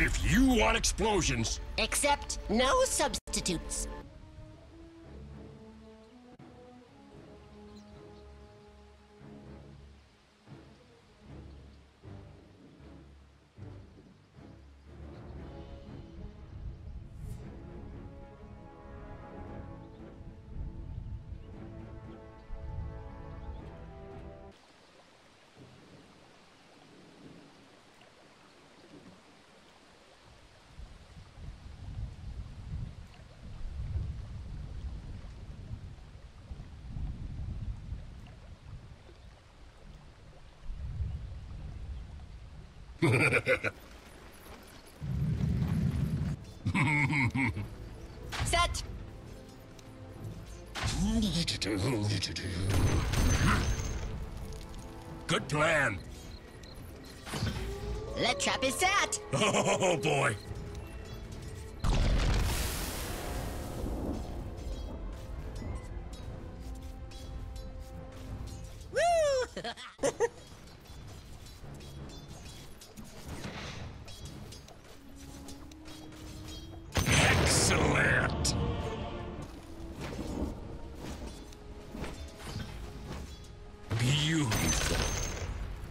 If you want explosions, Except no substitutes. Set. good plan. Let trap is set. Oh boy. Woo!